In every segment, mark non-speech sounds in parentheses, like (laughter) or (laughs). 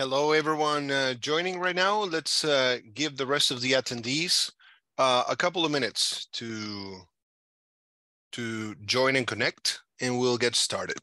Hello, everyone uh, joining right now. Let's uh, give the rest of the attendees uh, a couple of minutes to to join and connect, and we'll get started.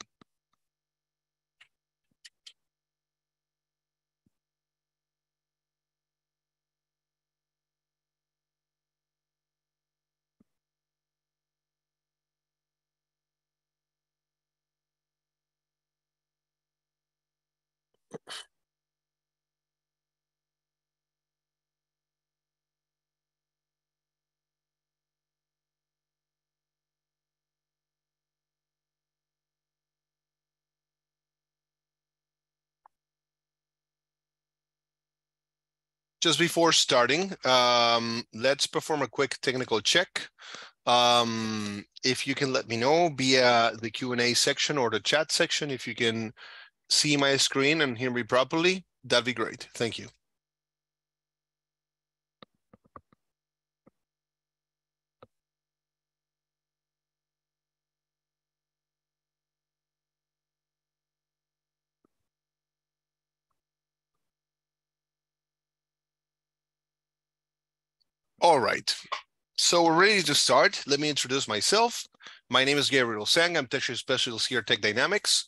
Just before starting, um, let's perform a quick technical check. Um, if you can let me know via the Q&A section or the chat section, if you can see my screen and hear me properly, that'd be great. Thank you. All right, so we're ready to start. Let me introduce myself. My name is Gabriel Sang. I'm TechShip Specialist here at Techdinamics.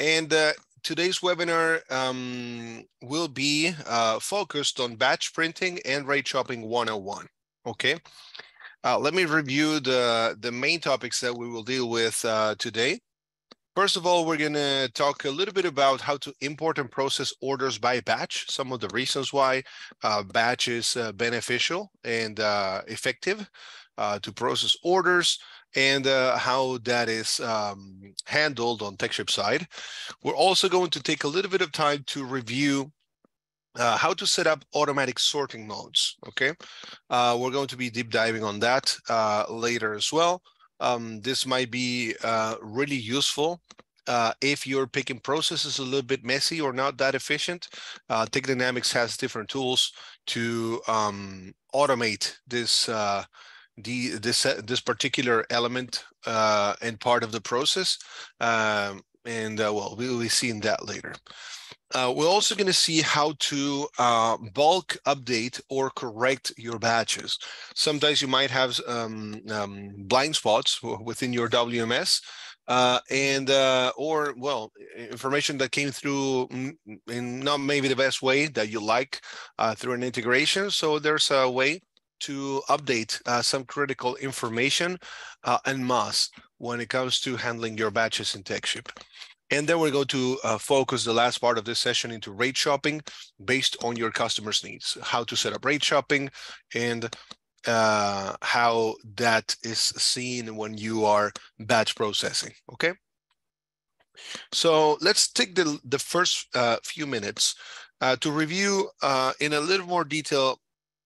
And uh, today's webinar um, will be uh, focused on batch printing and rate shopping 101. Okay, uh, let me review the, the main topics that we will deal with uh, today. First of all, we're going to talk a little bit about how to import and process orders by batch, some of the reasons why uh, batch is uh, beneficial and uh, effective uh, to process orders, and uh, how that is um, handled on TechShip side. We're also going to take a little bit of time to review uh, how to set up automatic sorting modes. Okay, uh, we're going to be deep diving on that uh, later as well. Um, this might be uh, really useful uh, if your picking process is a little bit messy or not that efficient. Uh, Techdinamics has different tools to um, automate this uh, the this uh, this particular element uh, and part of the process. Um, and uh, well, we will be seeing that later. Uh, we're also going to see how to uh, bulk update or correct your batches. Sometimes you might have um, um, blind spots within your WMS, uh, and uh, or well, information that came through in not maybe the best way that you like uh, through an integration. So there's a way to update uh, some critical information and mass when it comes to handling your batches in TechShip. And then we're going to uh, focus the last part of this session into rate shopping based on your customers' needs, how to set up rate shopping and uh, how that is seen when you are batch processing, okay? So let's take the, the first uh, few minutes uh, to review uh, in a little more detail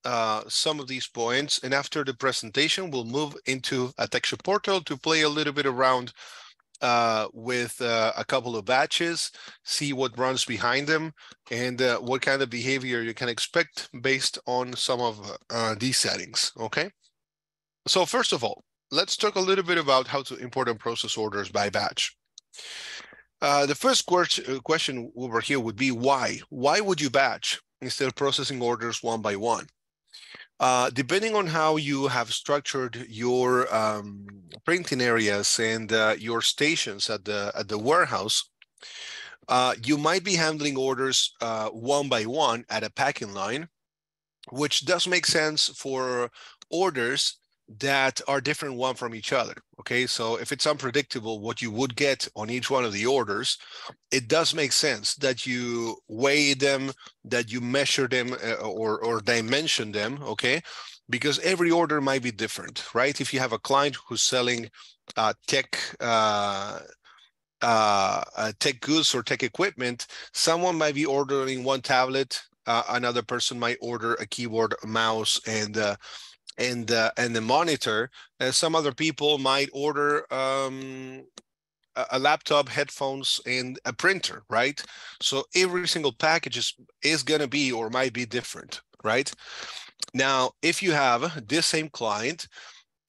uh, some of these points. And after the presentation, we'll move into a TechShip portal to play a little bit around uh, with uh, a couple of batches, see what runs behind them, and uh, what kind of behavior you can expect based on some of uh, these settings, okay? So first of all, let's talk a little bit about how to import and process orders by batch. Uh, the first uh, question over here would be why? Why would you batch instead of processing orders one by one? Uh, depending on how you have structured your um, printing areas and uh, your stations at the at the warehouse, uh, you might be handling orders uh, one by one at a packing line, which does make sense for orders that are different one from each other. Okay, so if it's unpredictable what you would get on each one of the orders, it does make sense that you weigh them, that you measure them uh, or, or dimension them. Okay, because every order might be different, right? If you have a client who's selling uh, tech, uh, uh, uh, tech goods or tech equipment, someone might be ordering one tablet, uh, another person might order a keyboard, a mouse, and and uh, and the monitor. Uh, some other people might order um, a, laptop, headphones, and a printer, right? So every single package is is gonna be or might be different, right? Now, if you have this same client,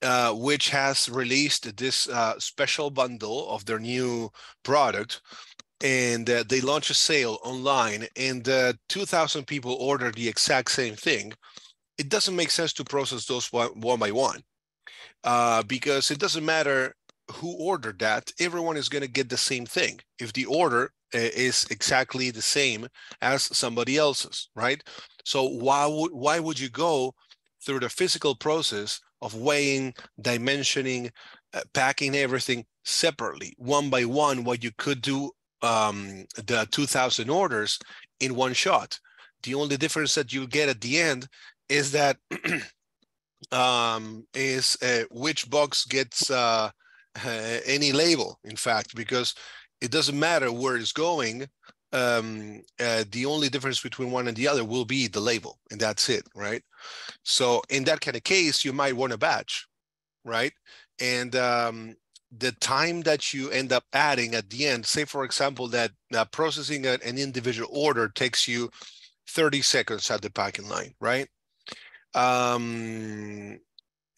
uh, which has released this uh, special bundle of their new product, and uh, they launch a sale online and uh, 2000 people order the exact same thing it doesn't make sense to process those one, by one uh, because it doesn't matter who ordered that everyone is going to get the same thing if the order uh, is exactly the same as somebody else's right so why would why would you go through the physical process of weighing dimensioning uh, packing everything separately one by one what you could do um, the 2000 orders in one shot. The only difference that you get at the end is that (clears throat) um, is uh, which box gets uh, uh, (laughs) any label, in fact, because it doesn't matter where it's going. Um, uh, the only difference between one and the other will be the label, and that's it, right? So in that kind of case, you might want a batch, right? And um, the time that you end up adding at the end, say for example that uh, processing an individual order takes you 30 seconds at the packing line, right? Um,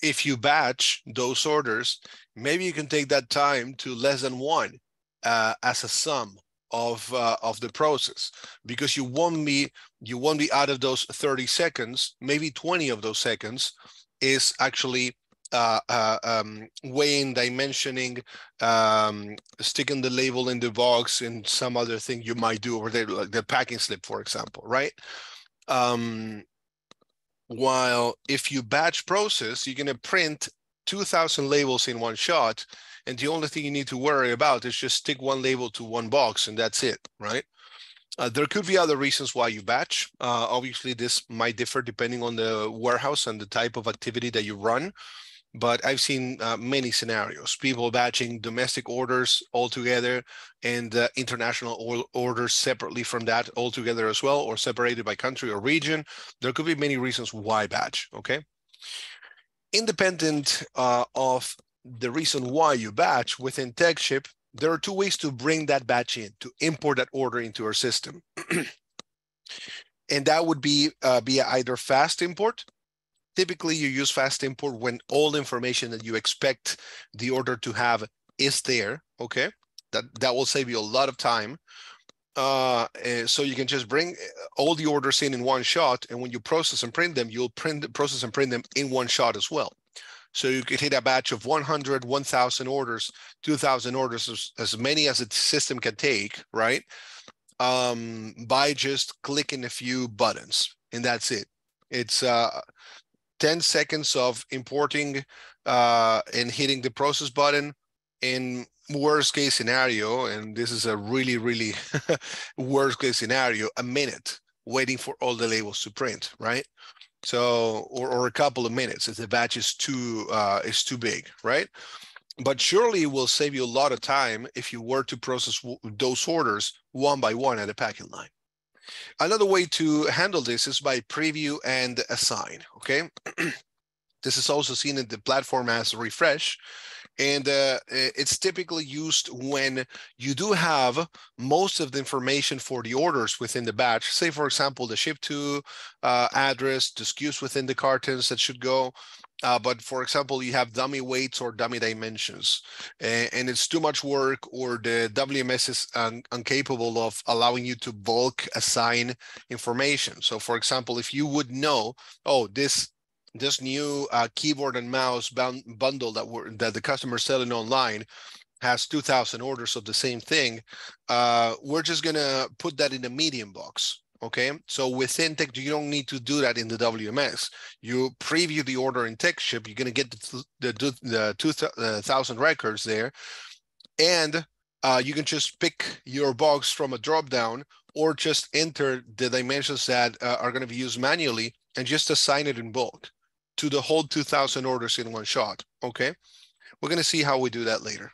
if you batch those orders, maybe you can take that time to less than one uh, as a sum of uh, of the process because you won't be you won't be out of those 30 seconds maybe 20 of those seconds is actually uh, uh, um, weighing, dimensioning, um, sticking the label in the box, and some other thing you might do over there, like the packing slip, for example, right? Um, while if you batch process, you're going to print 2,000 labels in one shot, and the only thing you need to worry about is just stick one label to one box, and that's it, right? Uh, there could be other reasons why you batch. Uh, obviously, this might differ depending on the warehouse and the type of activity that you run but I've seen uh, many scenarios, people batching domestic orders altogether and uh, international orders separately from that altogether as well, or separated by country or region. There could be many reasons why batch, okay? Independent uh, of the reason why you batch within TechShip, there are two ways to bring that batch in, to import that order into our system. (clears throat) and that would be uh, via either fast import, Typically, you use fast import when all the information that you expect the order to have is there. Okay, that that will save you a lot of time. Uh, so you can just bring uh, all the orders in in one shot, and when you process and print them, you'll print process and print them in one shot as well. So you could hit a batch of 100, 1,000 orders, 2,000 orders, as, as many as the system can take, right? Um, by just clicking a few buttons, and that's it. It's uh, 10 seconds of importing uh, and hitting the process button in worst case scenario, and this is a really, really (laughs) worst case scenario, a minute waiting for all the labels to print, right? So, or, or a couple of minutes if the batch is too uh, is too big, right? But surely it will save you a lot of time if you were to process those orders one by one at a packing line. Another way to handle this is by preview and assign, okay? (clears throat) this is also seen in the platform as refresh. And uh, it's typically used when you do have most of the information for the orders within the batch. Say, for example, the ship to uh, address, the SKUs within the cartons that should go, uh, but for example, you have dummy weights or dummy dimensions, and, and it's too much work, or the WMS is un incapable of allowing you to bulk assign information. So, for example, if you would know, oh, this this new uh, keyboard and mouse bundle that we're, that the customer selling online has 2000 orders of the same thing uh, we're just gonna put that in a medium box Okay, so within Tech, you don't need to do that in the WMS. You preview the order in TechShip, you're going to get the, the, the 2000 records there, and uh, you can just pick your box from a dropdown or just enter the dimensions that uh, are going to be used manually and just assign it in bulk to the whole 2000 orders in one shot. Okay, we're going to see how we do that later.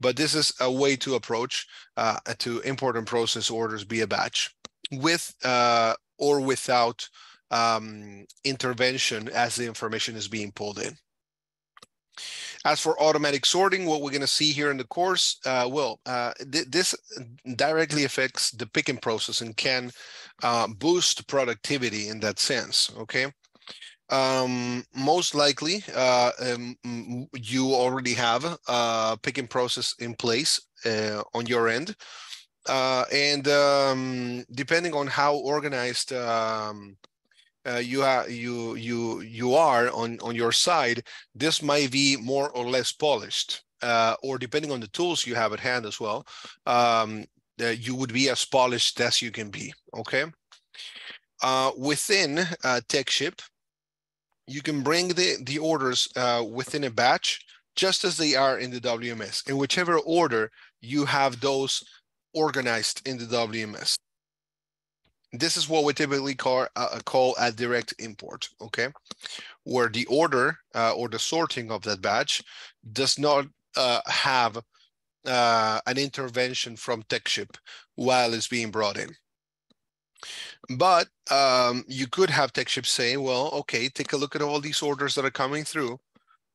But this is a way to approach uh, to import and process orders via batch with uh, or without um, intervention as the information is being pulled in. As for automatic sorting, what we're going to see here in the course, uh, well, uh, th this directly affects the picking process and can uh, boost productivity in that sense, okay? Um, most likely, uh, um, you already have a picking process in place uh, on your end Uh, and um, depending on how organized um, uh, you are you you you are on on your side, this might be more or less polished, uh, or depending on the tools you have at hand as well, um, uh, you would be as polished as you can be. Okay. Uh, within uh, TechShip, you can bring the the orders within a batch just as they are in the WMS, in whichever order you have those organized in the WMS. This is what we typically call, uh, call a direct import, okay? Where the order uh, or the sorting of that batch does not uh, have uh, an intervention from TechShip while it's being brought in. But um, you could have TechShip say, well, okay, take a look at all these orders that are coming through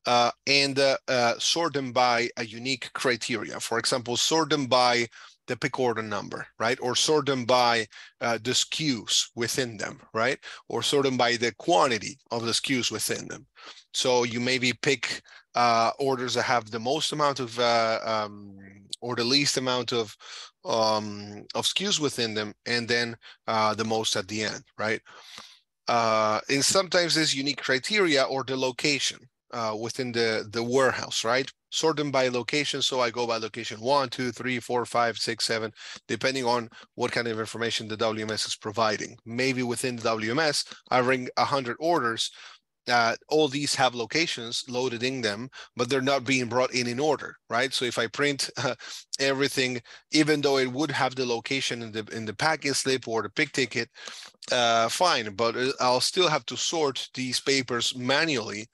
uh, and uh, uh, sort them by a unique criteria. For example, sort them by the pick order number, right? Or sort them by uh, the SKUs within them, right? Or sort them by the quantity of the SKUs within them. So you maybe pick uh, orders that have the most amount of uh, um, or the least amount of um, of SKUs within them, and then uh, the most at the end, right? Uh, and sometimes there's unique criteria or the location uh, within the the warehouse, right? Sort them by location. So I go by location one, two, three, four, five, six, seven, depending on what kind of information the WMS is providing. Maybe within the WMS, I bring hundred orders. All these have locations loaded in them, but they're not being brought in in order, right? So if I print uh, (laughs) everything, even though it would have the location in the in the package slip or the pick ticket, uh, fine, but uh, I'll still have to sort these papers manually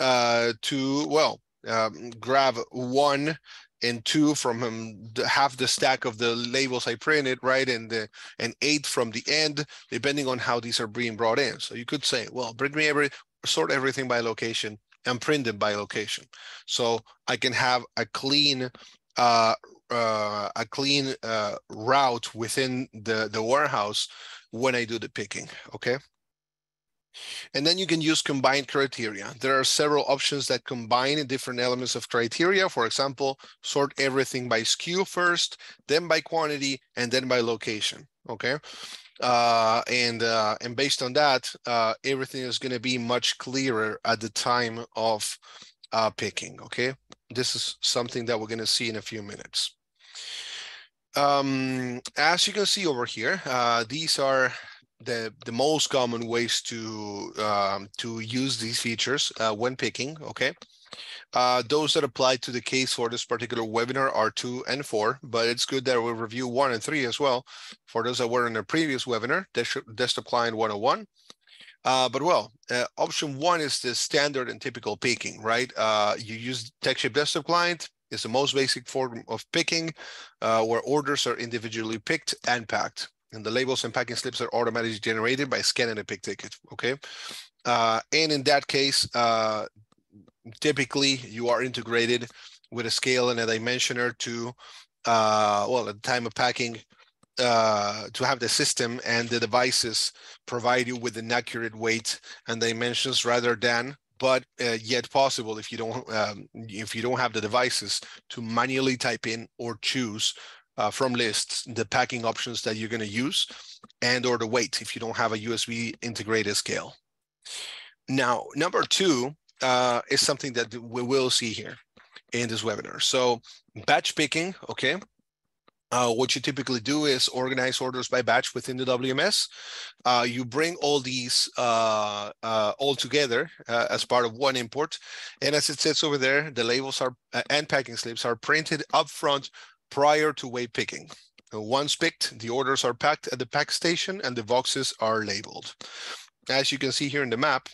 uh, to, well, um, grab one and two from um, half the stack of the labels I printed, right? And the, and eight from the end, depending on how these are being brought in. So you could say, well, bring me every, sort everything by location and print them by location. So I can have a clean, uh, uh, a clean uh, route within the, the warehouse when I do the picking, okay? And then you can use combined criteria. There are several options that combine different elements of criteria. For example, sort everything by SKU first, then by quantity, and then by location, okay? Uh, and uh, and based on that, uh, everything is going to be much clearer at the time of uh, picking. Okay, this is something that we're going to see in a few minutes. Um, as you can see over here, uh, these are the the most common ways to um, to use these features uh, when picking. Okay, uh, those that apply to the case for this particular webinar are two and four, but it's good that we review one and three as well for those that were in the previous webinar, Desktop Client 101. Uh, but well, uh, option one is the standard and typical picking, right? Uh, you use TechShip Desktop Client, is the most basic form of picking, uh, where orders are individually picked and packed and the labels and packing slips are automatically generated by scanning a pick ticket, okay? Uh, and in that case, uh, typically you are integrated with a scale and a dimensioner to, uh, well, at the time of packing, uh, to have the system and the devices provide you with an accurate weight and dimensions rather than but uh, yet possible if you don't um, if you don't have the devices to manually type in or choose uh, from lists the packing options that you're going to use and or the weight if you don't have a USB integrated scale. Now, number two uh, is something that we will see here in this webinar. So batch picking, okay. Uh, what you typically do is organize orders by batch within the WMS. Uh, you bring all these uh, uh all together uh, as part of one import. And as it says over there, the labels are uh, and packing slips are printed upfront prior to weight picking. Once picked, the orders are packed at the pack station and the boxes are labeled. As you can see here in the map,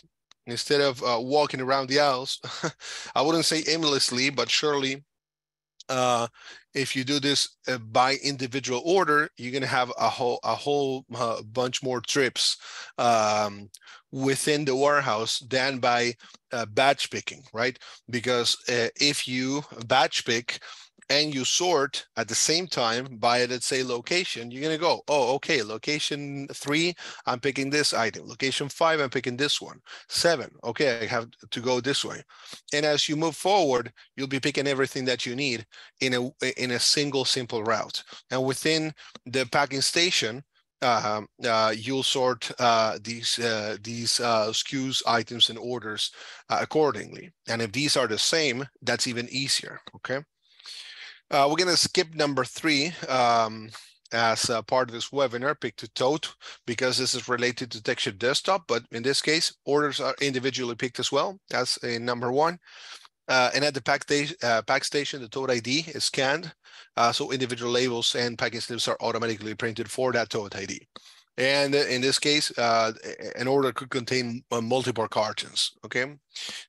instead of uh, walking around the aisles, (laughs) I wouldn't say aimlessly, but surely uh, if you do this uh, by individual order, you're going to have a whole a whole uh, bunch more trips um, within the warehouse than by uh, batch picking, right? Because uh, if you batch pick, and you sort at the same time by let's say location you're going to go oh okay location three i'm picking this item location five i'm picking this one seven okay i have to go this way and as you move forward you'll be picking everything that you need in a in a single simple route and within the packing station uh, uh, you'll sort uh, these uh, these uh, SKUs, items, and orders uh, accordingly. And if these are the same, that's even easier. Okay. Uh, we're going to skip number three um, as part of this webinar, pick to tote, because this is related to TechShip Desktop. But in this case, orders are individually picked as well. That's in number one. Uh, and at the pack, uh, pack, station, the tote ID is scanned. Uh, so individual labels and packing slips are automatically printed for that tote ID. And in this case, uh, an order could contain uh, multiple cartons, okay?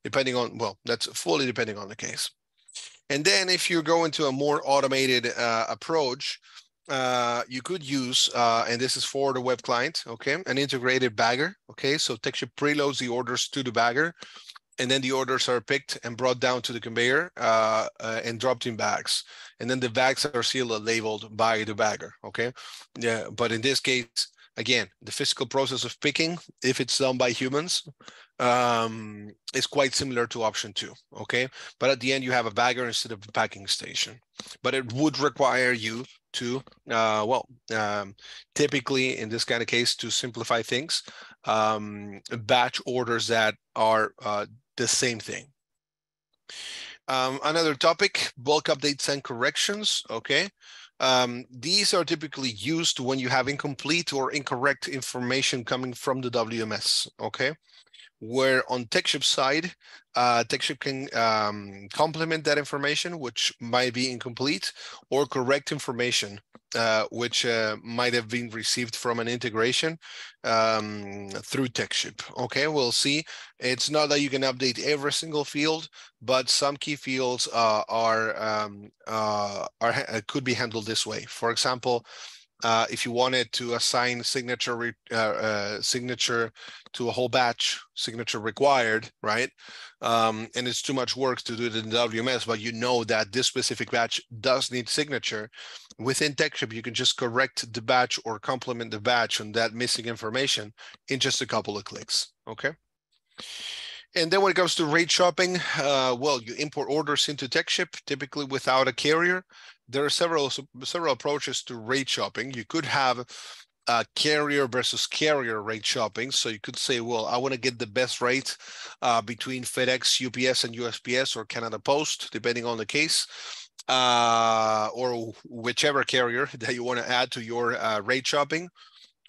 Depending on, well, that's fully depending on the case. And then if you go into a more automated uh, approach, uh, you could use, uh, and this is for the web client, okay, an integrated bagger, okay? So TechShip preloads the orders to the bagger, and then the orders are picked and brought down to the conveyor uh, uh, and dropped in bags. And then the bags are sealed and labeled by the bagger, okay? Yeah, but in this case, again, the physical process of picking, if it's done by humans, um, is quite similar to option two, okay? But at the end, you have a bagger instead of a packing station. But it would require you to, uh, well, um, typically in this kind of case, to simplify things, um, batch orders that are uh, the same thing. Um, another topic, bulk updates and corrections, okay? Um, these are typically used when you have incomplete or incorrect information coming from the WMS, okay? Where on TechShip side, uh, TechShip can um, complement that information, which might be incomplete, or correct information, uh, which uh, might have been received from an integration um, through TechShip. Okay, we'll see. It's not that you can update every single field, but some key fields uh, are um, uh, are could be handled this way. For example, uh, if you wanted to assign signature uh, uh, signature to a whole batch, signature required, right? Um, and it's too much work to do it in WMS, but you know that this specific batch does need signature. Within TechShip, you can just correct the batch or complement the batch on that missing information in just a couple of clicks, okay? And then when it comes to rate shopping, uh, well, you import orders into TechShip, typically without a carrier there are several several approaches to rate shopping. You could have uh, carrier versus carrier rate shopping. So you could say, well, I want to get the best rate uh, between FedEx, UPS, and USPS or Canada Post, depending on the case, uh, or whichever carrier (laughs) that you want to add to your uh, rate shopping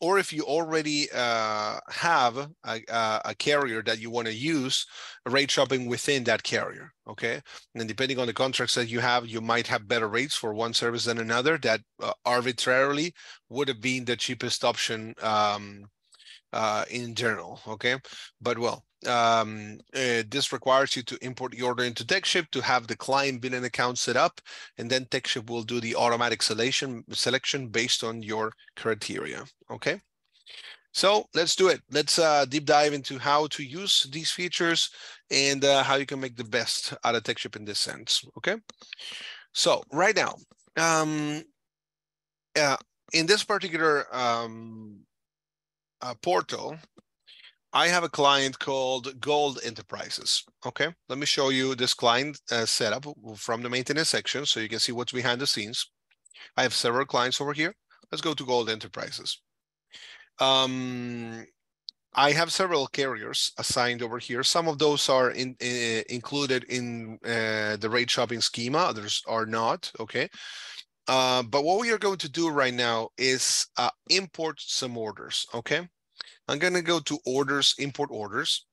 or if you already uh, have a, a, carrier that you want to use, rate shopping within that carrier, okay? And depending on the contracts that you have, you might have better rates for one service than another that uh, arbitrarily would have been the cheapest option um, uh, in general, okay? But well, um, uh, this requires you to import the order into TechShip to have the client billing account set up, and then TechShip will do the automatic selection selection based on your criteria. Okay. So let's do it. Let's uh, deep dive into how to use these features and uh, how you can make the best out of TechShip in this sense. Okay. So right now, um, uh, in this particular um, uh, portal, I have a client called Gold Enterprises. Okay, let me show you this client uh, setup from the maintenance section so you can see what's behind the scenes. I have several clients over here. Let's go to Gold Enterprises. Um, I have several carriers assigned over here. Some of those are in, in, included in uh, the rate shopping schema, others are not, okay? Uh, but what we are going to do right now is uh, import some orders, okay? I'm going to go to orders, import orders.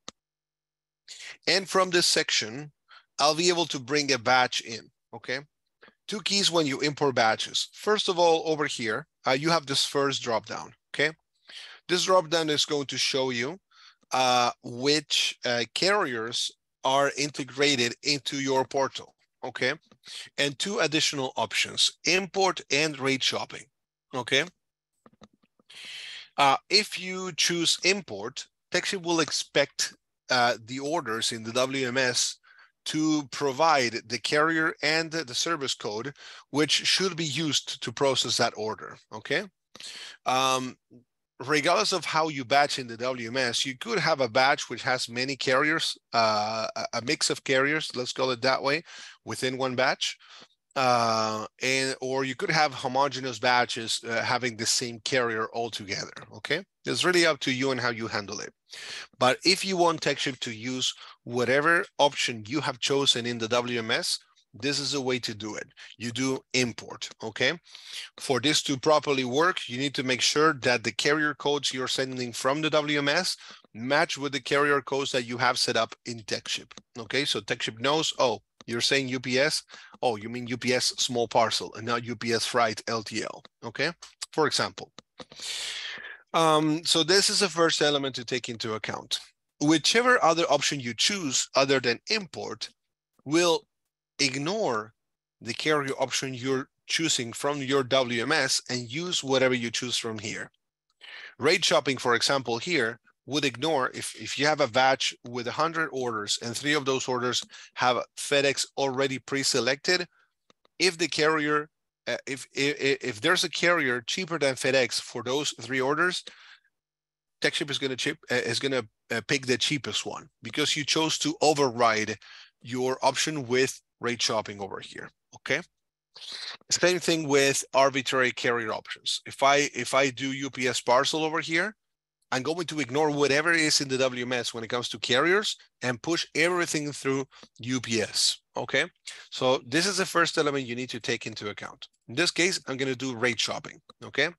And from this section, I'll be able to bring a batch in, okay? Two keys when you import batches. First of all, over here, uh, you have this first dropdown, okay? This dropdown is going to show you uh, which uh, carriers are integrated into your portal, okay? And two additional options, import and rate shopping, okay? Uh, if you choose import, TechShip will expect uh, the orders in the WMS to provide the carrier and the service code, which should be used to process that order, okay? Um, regardless of how you batch in the WMS, you could have a batch which has many carriers, uh, a mix of carriers, let's call it that way, within one batch. Uh, and or you could have homogeneous batches uh, having the same carrier altogether. Okay, it's really up to you and how you handle it. But if you want TechShip to use whatever option you have chosen in the WMS, this is a way to do it. You do import, okay? For this to properly work, you need to make sure that the carrier codes you're sending from the WMS match with the carrier codes that you have set up in TechShip, okay? So TechShip knows, oh, you're saying UPS, oh, you mean UPS small parcel and not UPS freight LTL, okay? For example. Um, so this is the first element to take into account. Whichever other option you choose other than import will ignore the carrier option you're choosing from your WMS and use whatever you choose from here. Rate shopping, for example, here would ignore if, if you have a batch with 100 orders and three of those orders have FedEx already pre-selected, if the carrier, uh, if, if, if there's a carrier cheaper than FedEx for those three orders, TechShip is going to chip uh, is going to uh, pick the cheapest one because you chose to override your option with rate shopping over here, okay? Same thing with arbitrary carrier options. If I if I do UPS parcel over here, I'm going to ignore whatever is in the WMS when it comes to carriers and push everything through UPS, okay? So this is the first element you need to take into account. In this case, I'm gonna do rate shopping, okay?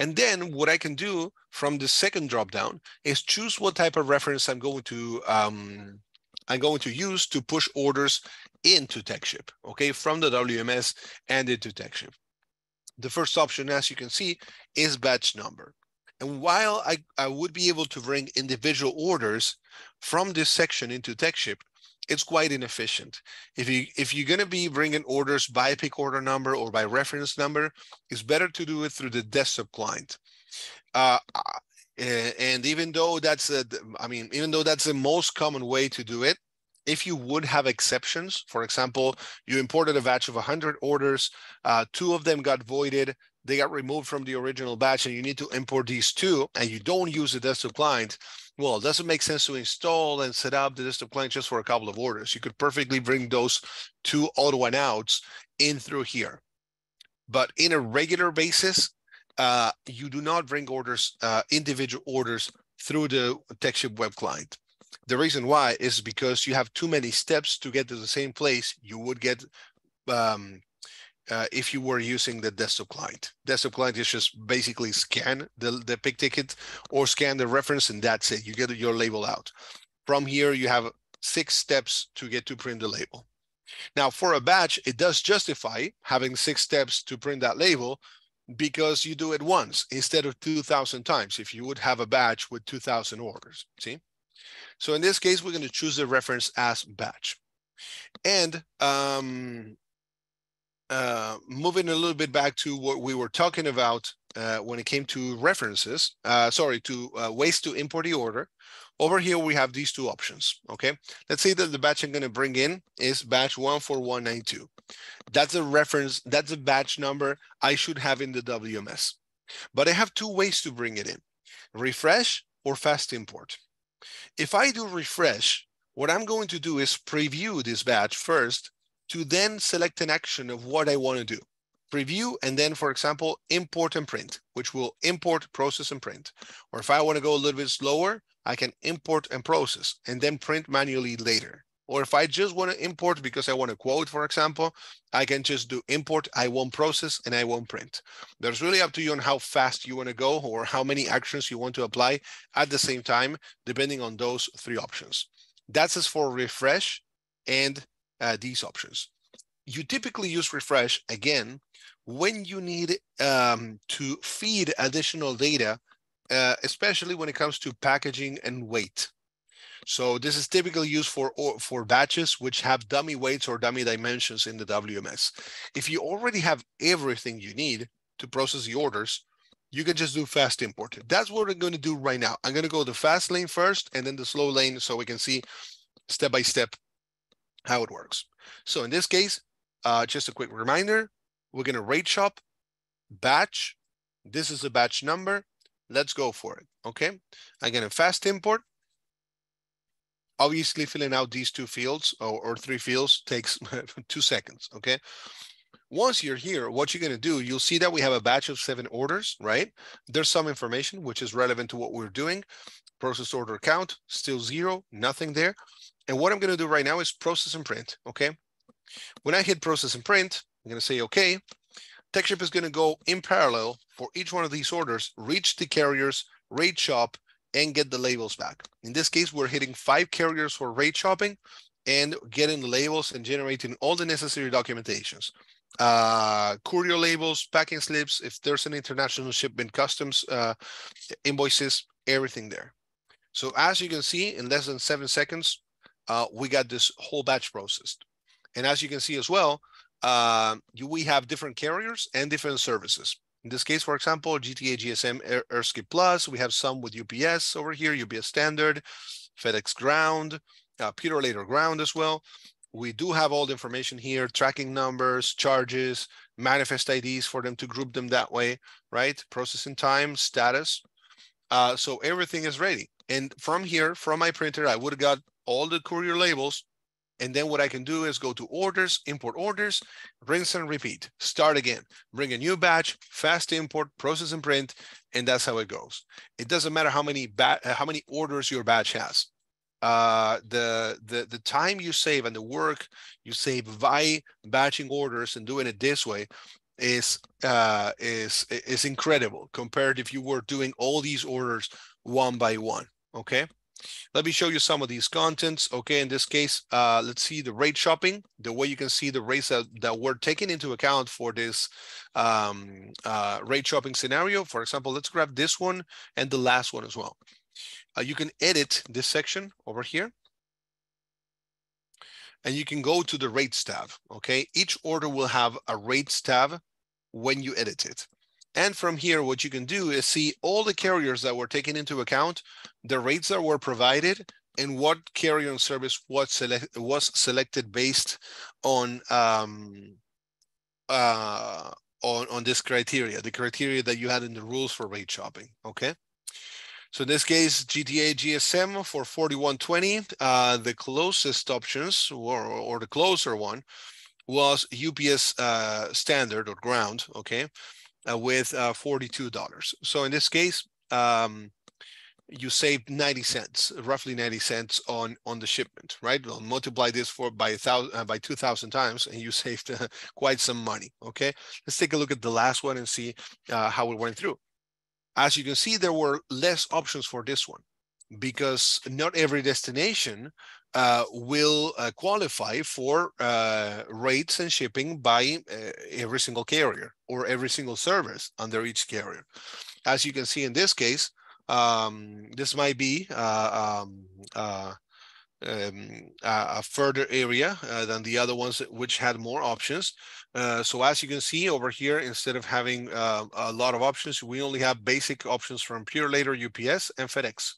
And then what I can do from the second dropdown is choose what type of reference I'm going to um, I'm going to use to push orders into TechShip, okay, from the WMS and into TechShip. The first option, as you can see, is batch number. And while I, I would be able to bring individual orders from this section into TechShip, it's quite inefficient. If you if you're going to be bringing orders by pick order number or by reference number, it's better to do it through the desktop client. Uh, and even though that's a, I mean, even though that's the most common way to do it, if you would have exceptions, for example, you imported a batch of 100 orders, uh, two of them got voided, they got removed from the original batch, and you need to import these two, and you don't use the desktop client, well, it doesn't make sense to install and set up the desktop client just for a couple of orders. You could perfectly bring those two auto and outs in through here. But in a regular basis, uh, you do not bring orders, uh, individual orders through the TechShip web client. The reason why is because you have too many steps to get to the same place you would get um, uh, if you were using the desktop client. Desktop client is just basically scan the, the pick ticket or scan the reference and that's it. You get your label out. From here, you have six steps to get to print the label. Now for a batch, it does justify having six steps to print that label because you do it once instead of 2000 times if you would have a batch with 2000 orders, see? So in this case, we're going to choose the reference as batch. And um, uh, moving a little bit back to what we were talking about uh, when it came to references, uh, sorry, to uh, ways to import the order. Over here, we have these two options, okay? Let's say that the batch I'm gonna bring in is batch 14192. That's a reference, that's a batch number I should have in the WMS. But I have two ways to bring it in, refresh or fast import. If I do refresh, what I'm going to do is preview this batch first to then select an action of what I want to do. Preview, and then, for example, import and print, which will import, process, and print. Or if I want to go a little bit slower, I can import and process, and then print manually later. Or if I just want to import because I want to quote, for example, I can just do import, I won't process, and I won't print. There's really up to you on how fast you want to go or how many actions you want to apply at the same time, depending on those three options. That's as for refresh and uh, these options. You typically use refresh again when you need um, to feed additional data, uh, especially when it comes to packaging and weight. So this is typically used for, for batches which have dummy weights or dummy dimensions in the WMS. If you already have everything you need to process the orders, you can just do fast import. That's what we're going to do right now. I'm going to go the fast lane first and then the slow lane so we can see step by step how it works. So in this case, uh, just a quick reminder, we're going to rate shop batch. This is the batch number. Let's go for it. Okay. Going to fast import. Obviously, filling out these two fields or, or three fields takes (laughs) two seconds. Okay. Once you're here, what you're going to do, you'll see that we have a batch of seven orders, right? There's some information which is relevant to what we're doing. Process order count, still zero, nothing there. And what I'm going to do right now is process and print, okay? When I hit process and print, I'm going to say, okay, TechShip is going to go in parallel for each one of these orders, reach the carriers, rate shop, and get the labels back. In this case, we're hitting five carriers for rate shopping and getting the labels and generating all the necessary documentations. Uh, courier labels, packing slips, if there's an international shipment customs uh, invoices, everything there. So as you can see, in less than seven seconds, uh, we got this whole batch processed. And as you can see as well, uh, we have different carriers and different services. In this case, for example, GTA GSM AirSkip Plus, we have some with UPS over here, UPS Standard, FedEx Ground, uh, Purolator Ground as well. We do have all the information here, tracking numbers, charges, manifest IDs for them to group them that way, right? Processing time, status. Uh, so everything is ready. And from here, from my printer, I would have got all the courier labels. And then what I can do is go to orders, import orders, rinse and repeat, start again, bring a new batch, fast import, process and print, and that's how it goes. It doesn't matter how many how many orders your batch has. Uh, the the the time you save and the work you save by batching orders and doing it this way is uh, is is incredible compared if you were doing all these orders one by one. Okay. Let me show you some of these contents. Okay, in this case, uh, let's see the rate shopping, the way you can see the rates that, that were taken into account for this um, uh, rate shopping scenario. For example, let's grab this one and the last one as well. Uh, you can edit this section over here. And you can go to the rates tab, okay? Each order will have a rates tab when you edit it. And from here, what you can do is see all the carriers that were taken into account, the rates that were provided, and what carrier and service was, select, was selected based on um, uh, on, on this criteria, the criteria that you had in the rules for rate shopping, okay? So in this case, GTA GSM for 4120, uh, the closest options or, or the closer one was UPS uh, standard or ground, okay? Uh, with uh, $42. So in this case, um, you saved 90 cents, roughly 90 cents on on the shipment, right? Well, multiply this for by a thousand uh, by 2,000 times, and you (laughs) saved uh, quite some money. Okay, let's take a look at the last one and see uh, how it went through. As you can see, there were less options for this one because not every destination uh, will uh, qualify for uh, rates and shipping by uh, every single carrier or every single service under each carrier. As you can see in this case, um, this might be uh, um, uh, um, a further area than the other ones which had more options. so as you can see over here, instead of having a lot of options, we only have basic options from Purolator UPS, and FedEx.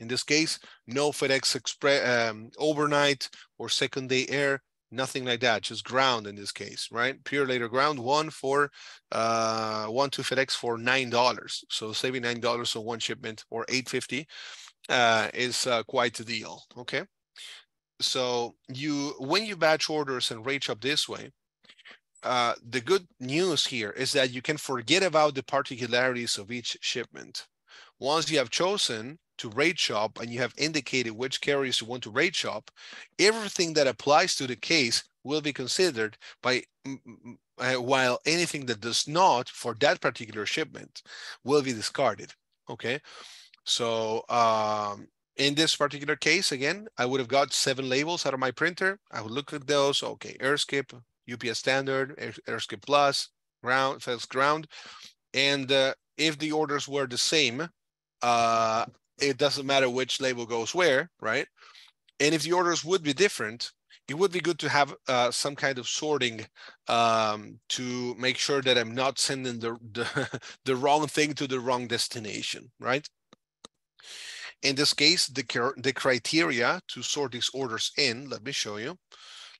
In this case, no FedEx Express um, overnight or second day air, nothing like that, just ground in this case, right? Purolator ground, one for uh, one to FedEx for nine dollars. So saving nine dollars on one shipment or eight fifty uh, is uh, quite a deal. Okay, so you when you batch orders and rate shop this way. Uh, the good news here is that you can forget about the particularities of each shipment. Once you have chosen to rate shop and you have indicated which carriers you want to rate shop, everything that applies to the case will be considered by uh, while anything that does not for that particular shipment will be discarded. Okay. So um, in this particular case, again, I would have got seven labels out of my printer. I would look at those. Okay, AirSkip, UPS Standard, Air, AirSkip Plus, Ground, FedEx Ground. And uh, if the orders were the same, uh, it doesn't matter which label goes where, right? And if the orders would be different, it would be good to have uh, some kind of sorting um, to make sure that I'm not sending the, the, (laughs) the wrong thing to the wrong destination, right? In this case, the, the criteria to sort these orders in, let me show you.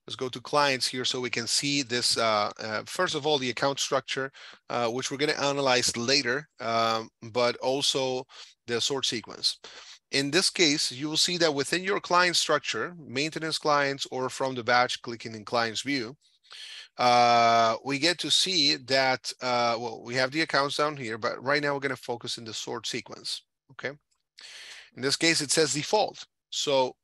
Let's go to clients here so we can see this, uh, uh, first of all, the account structure, uh, which we're going to analyze later, um, but also the sort sequence. In this case, you will see that within your client structure, maintenance clients or from the batch clicking in clients view, uh, we get to see that, uh, well, we have the accounts down here, but right now we're going to focus in the sort sequence. Okay. In this case, it says default. So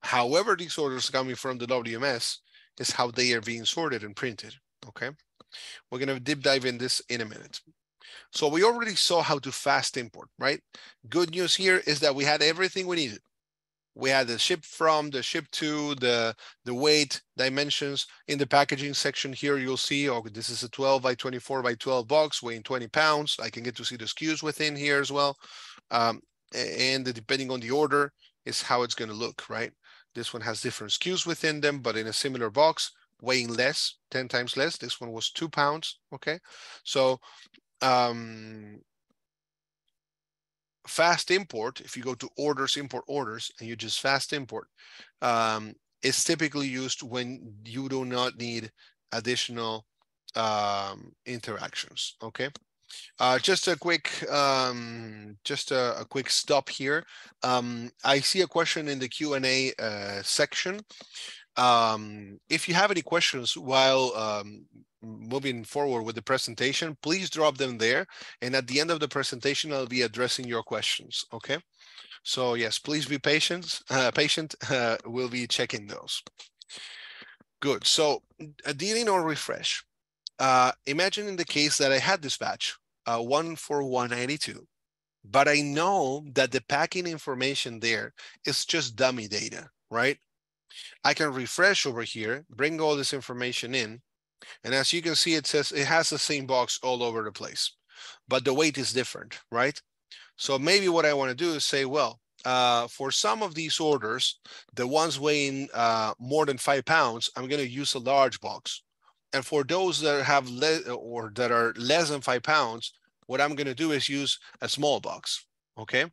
however these orders coming from the WMS is how they are being sorted and printed. Okay. We're going to deep dive in this in a minute. So we already saw how to fast import, right? Good news here is that we had everything we needed we had the ship from, the ship to, the, the weight, dimensions. In the packaging section here, you'll see, oh, this is a 12 by 24 by 12 box weighing 20 pounds. I can get to see the SKUs within here as well. Um, and depending on the order is how it's going to look, right? This one has different SKUs within them, but in a similar box, weighing less, 10 times less. This one was two pounds, okay? So um, fast import, if you go to orders, import orders, and you just fast import, um, is typically used when you do not need additional um, interactions, okay? Uh, just a quick, um, just a, a, quick stop here. Um, I see a question in the Q&A uh, section. Um, if you have any questions while um, moving forward with the presentation, please drop them there. And at the end of the presentation, I'll be addressing your questions, okay? So yes, please be patient. Uh, patient. Uh, we'll be checking those. Good. So dealing on refresh. Uh, imagine in the case that I had this batch, uh, one for 192, but I know that the packing information there is just dummy data, right? I can refresh over here, bring all this information in, and as you can see, it says it has the same box all over the place, but the weight is different, right? So maybe what I want to do is say, well, uh, for some of these orders, the ones weighing uh, more than five pounds, I'm going to use a large box. And for those that have or that are less than five pounds, what I'm going to do is use a small box. Okay.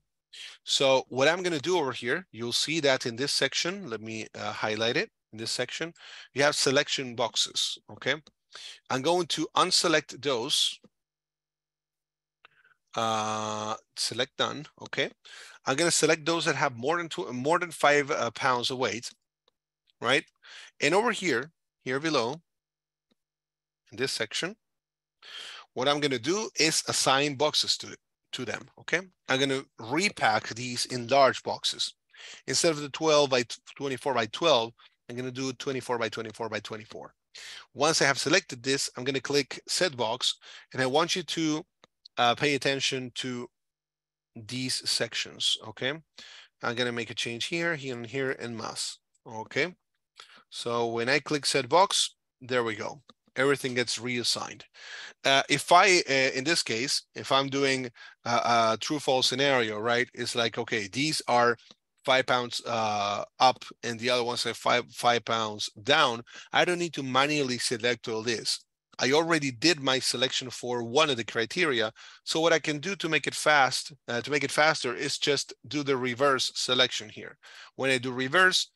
So what I'm going to do over here, you'll see that in this section, let me uh, highlight it in this section, you have selection boxes, okay? I'm going to unselect those, uh, select none, okay? I'm going to select those that have more than two, more than five uh, pounds of weight, right? And over here, here below, in this section, what I'm going to do is assign boxes to to them, okay? I'm gonna repack these in large boxes. Instead of the 12 by 24 by 12, I'm gonna do 24 by 24 by 24. Once I have selected this, I'm gonna click set box, and I want you to uh, pay attention to these sections, okay? I'm gonna make a change here, here, and here, and mass, okay? So when I click set box, there we go everything gets reassigned. Uh, if I, uh, in this case, if I'm doing a, a, true false scenario, right, it's like, okay, these are five pounds uh, up and the other ones are five, five pounds down. I don't need to manually select all this. I already did my selection for one of the criteria. So what I can do to make it fast, uh, to make it faster is just do the reverse selection here. When I do reverse,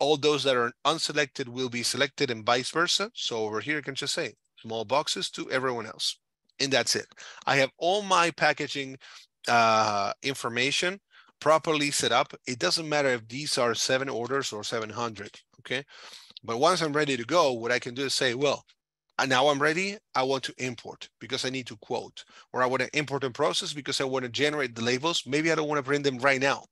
all those that are unselected will be selected and vice versa. So over here, I can just say small boxes to everyone else. And that's it. I have all my packaging uh, information properly set up. It doesn't matter if these are seven orders or 700, okay? But once I'm ready to go, what I can do is say, well, uh, now I'm ready. I want to import because I need to quote, or I want to import and process because I want to generate the labels. Maybe I don't want to print them right now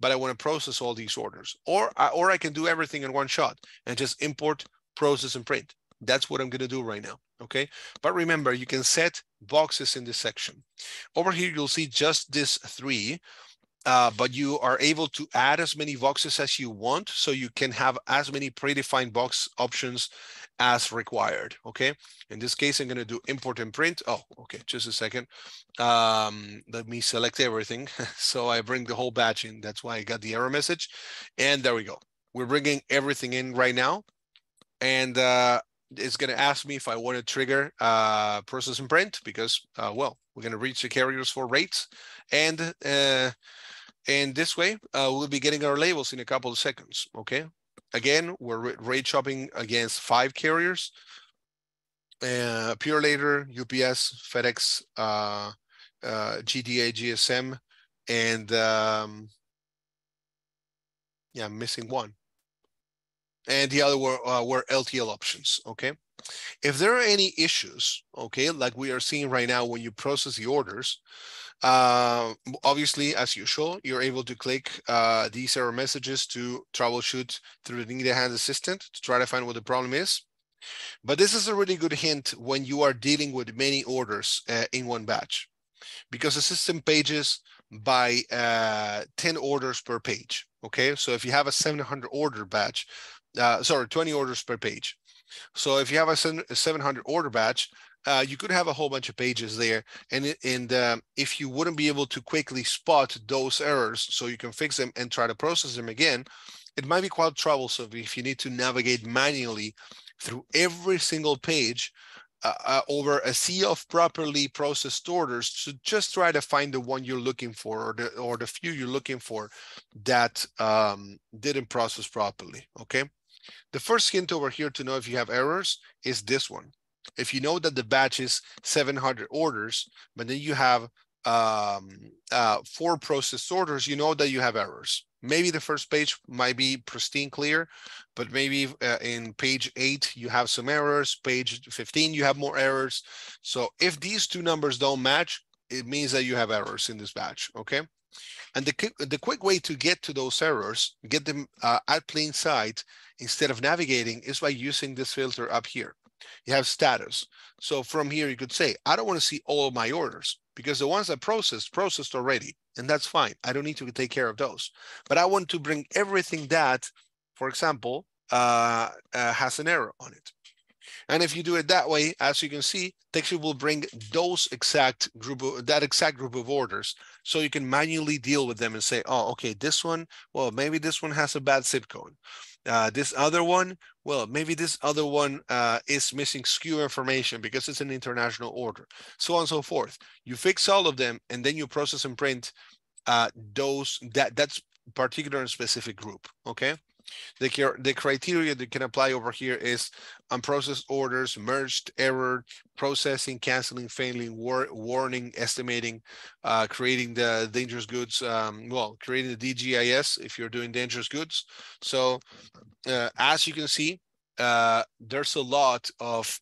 but I want to process all these orders. Or, I, or I can do everything in one shot and just import, process, and print. That's what I'm going to do right now. Okay. But remember, you can set boxes in this section. Over here, you'll see just this three, uh, but you are able to add as many boxes as you want. So you can have as many predefined box options as required, okay? In this case, I'm gonna do import and print. Oh, okay, just a second. Um, let me select everything. (laughs) so I bring the whole batch in. That's why I got the error message. And there we go. We're bringing everything in right now. And uh, it's gonna ask me if I wanna trigger uh, process and print because, uh, well, we're gonna reach the carriers for rates. And, uh, and this way, uh, we'll be getting our labels in a couple of seconds, okay? again, we're rate shopping against five carriers. Uh, Purolator, UPS, FedEx, uh, uh, GDA, GSM, and um, yeah, I'm missing one. And the other were, uh, were LTL options, okay? If there are any issues, okay, like we are seeing right now when you process the orders, uh, obviously, as usual, you're able to click uh, these error messages to troubleshoot through the Need Hand Assistant to try to find what the problem is. But this is a really good hint when you are dealing with many orders uh, in one batch because the system pages by uh, 10 orders per page. Okay, so if you have a 700 order batch, uh, sorry, 20 orders per page. So if you have a 700 order batch, uh, you could have a whole bunch of pages there. And, and um, if you wouldn't be able to quickly spot those errors so you can fix them and try to process them again, it might be quite troublesome if you need to navigate manually through every single page uh, uh, over a sea of properly processed orders to just try to find the one you're looking for or the, or the few you're looking for that um, didn't process properly, okay? The first hint over here to know if you have errors is this one. If you know that the batch is 700 orders, but then you have um, uh, four processed orders, you know that you have errors. Maybe the first page might be pristine clear, but maybe uh, in page eight, you have some errors. Page 15, you have more errors. So if these two numbers don't match, it means that you have errors in this batch, okay? And the, the quick way to get to those errors, get them uh, at plain sight instead of navigating is by using this filter up here. You have status. So from here, you could say, I don't want to see all of my orders because the ones that processed, processed already, and that's fine. I don't need to take care of those. But I want to bring everything that, for example, uh, uh, has an error on it. And if you do it that way, as you can see, TechShip will bring those exact group of that exact group of orders. So you can manually deal with them and say, oh, okay, this one, well, maybe this one has a bad zip code. Uh, this other one, well, maybe this other one uh, is missing SKU information because it's an international order, so on and so forth. You fix all of them, and then you process and print uh, those that that's particular and specific group. Okay. The, the criteria that can apply over here is unprocessed orders, merged, error, processing, canceling, failing, war, warning, estimating, uh, creating the dangerous goods, um, well, creating the DGIS if you're doing dangerous goods. So uh, as you can see, uh, there's a lot of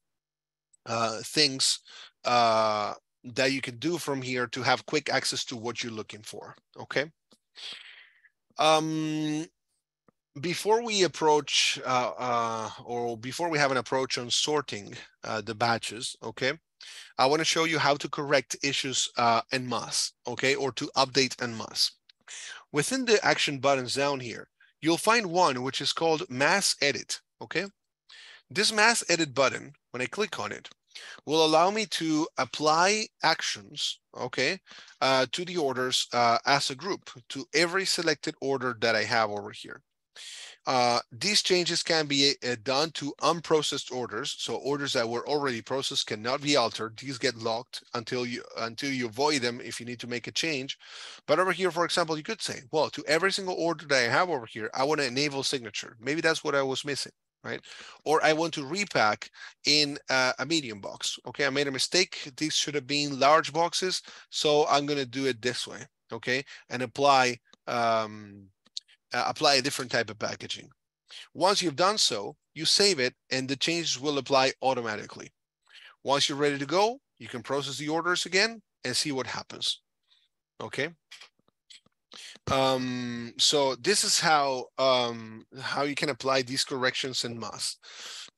uh, things uh, that you can do from here to have quick access to what you're looking for, okay? Um, before we approach uh, uh, or before we have an approach on sorting uh, the batches, okay, I want to show you how to correct issues uh, en masse, okay, or to update en masse. Within the action buttons down here, you'll find one which is called mass edit, okay? This mass edit button, when I click on it, will allow me to apply actions, okay, uh, to the orders uh, as a group, to every selected order that I have over here. Uh, these changes can be uh, done to unprocessed orders. So orders that were already processed cannot be altered. These get locked until you until you void them if you need to make a change. But over here, for example, you could say, well, to every single order that I have over here, I want to enable signature. Maybe that's what I was missing right? Or I want to repack in uh, a medium box. Okay, I made a mistake. These should have been large boxes. So I'm going to do it this way. Okay, and apply um, uh, apply a different type of packaging. Once you've done so, you save it and the changes will apply automatically. Once you're ready to go, you can process the orders again and see what happens. Okay. Um, so this is how um, how you can apply these corrections en masse.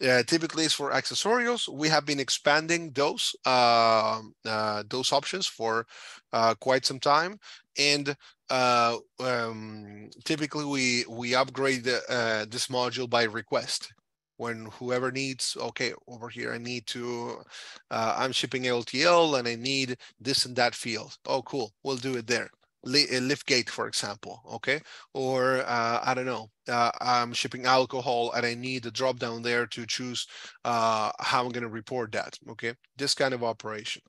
Uh, typically, it's for accessorials. We have been expanding those uh, uh, those options for uh, quite some time, and uh, um, typically we we upgrade uh, this module by request. When whoever needs okay over here i need to uh, i'm shipping ltl and i need this and that field. Oh cool. We'll do it there. Uh, lift gate for example okay? Or uh, i don't know uh, i'm shipping alcohol and i need a drop down there to choose uh, how i'm going to report that okay? This kind of operation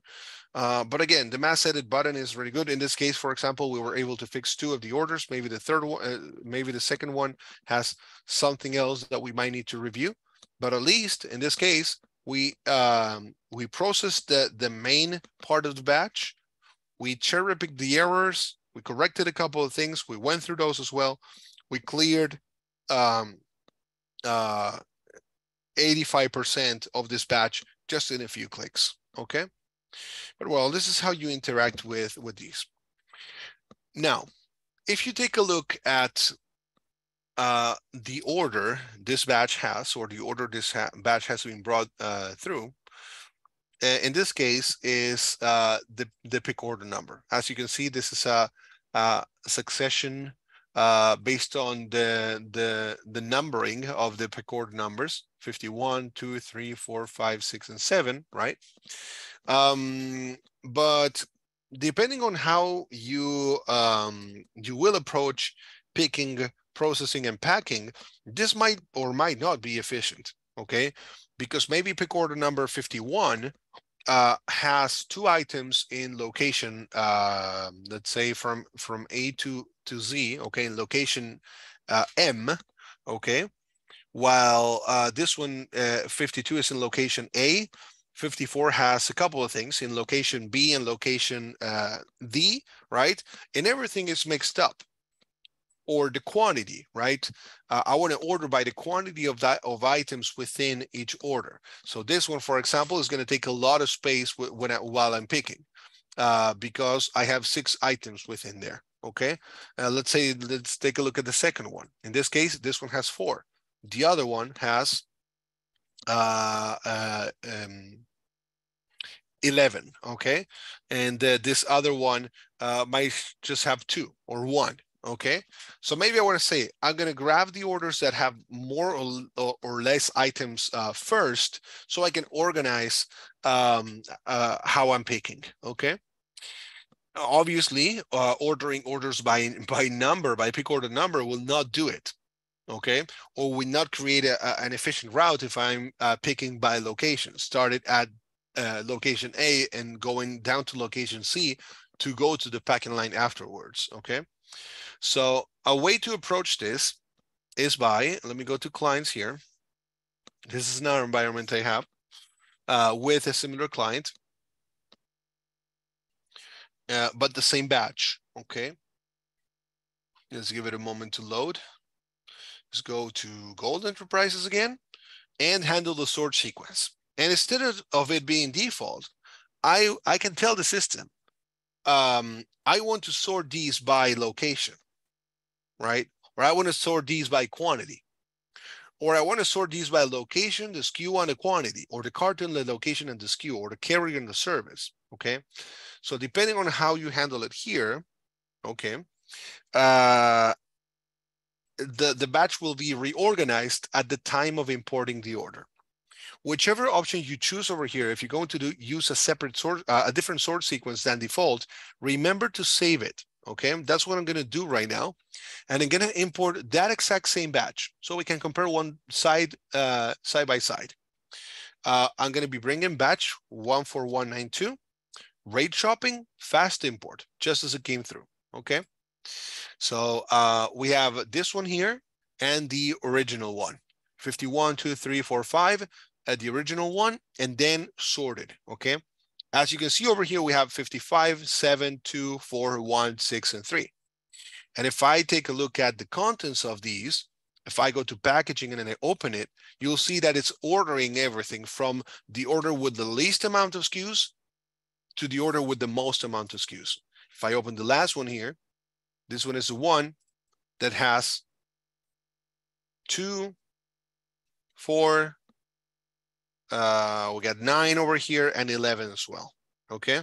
Uh, but again, the mass edit button is really good. In this case, for example, we were able to fix two of the orders. Maybe the third one, uh, maybe the second one has something else that we might need to review. But at least in this case, we um, we processed the, the main part of the batch. We cherry picked the errors. We corrected a couple of things. We went through those as well. We cleared um, uh, 85% of this batch just in a few clicks, okay? But well, this is how you interact with, with these. Now, if you take a look at uh, the order this batch has, or the order this ha batch has been brought uh, through, in this case is uh, the, the pick order number. As you can see, this is a, a succession uh, based on the, the, the numbering of the pick order numbers, 51, 2, 3, 4, 5, 6, and 7, right? Um, but depending on how you um, you will approach picking, processing, and packing, this might or might not be efficient, okay? Because maybe pick order number 51 uh, has two items in location, uh, let's say from, from A to, to Z, okay, in location uh, M, okay, while uh, this one, uh, 52 is in location A, 54 has a couple of things in location B and location uh, D, right? And everything is mixed up or the quantity, right? Uh, I want to order by the quantity of that of items within each order. So this one, for example, is going to take a lot of space when I, while I'm picking uh, because I have six items within there. Okay, uh, let's say let's take a look at the second one. In this case, this one has four. The other one has um, 11 okay? And uh, this other one uh, might just have two or one okay? So maybe i want to say i'm going to grab the orders that have more or, or less items uh, first so i can organize um, uh, how i'm picking okay? Obviously uh, ordering orders by (laughs) by number by pick order number will not do it okay or will not create a, a, an efficient route if i'm uh, picking by location started at uh, location a and going down to location c to go to the packing line afterwards okay so a way to approach this is by, let me go to clients here. This is another environment I have uh, with a similar client, uh, but the same batch, okay? Let's give it a moment to load. Let's go to Gold Enterprises again and handle the sort sequence. And instead of it being default, I, I can tell the system, um, I want to sort these by location right? Or I want to sort these by quantity. Or I want to sort these by location, the SKU, and the quantity, or the carton, the location, and the SKU, or the carrier and the service, okay? So depending on how you handle it here, okay, uh, the, the batch will be reorganized at the time of importing the order. Whichever option you choose over here, if you're going to do, use a separate sort, uh, a different sort sequence than default, remember to save it Okay, that's what I'm going to do right now. And I'm going to import that exact same batch so we can compare one side uh, side by side. Uh, I'm going to be bringing batch 14192, rate shopping, fast import, just as it came through. Okay, so uh, we have this one here and the original one, 51, 2, 3, 4, 5, at the original one, and then sorted. Okay, as you can see over here, we have 55, 7, 2, 4, 1, 6, and 3. And if I take a look at the contents of these, if I go to packaging and then I open it, you'll see that it's ordering everything from the order with the least amount of SKUs to the order with the most amount of SKUs. If I open the last one here, this one is the one that has two, four, uh, we got nine over here and 11 as well. Okay.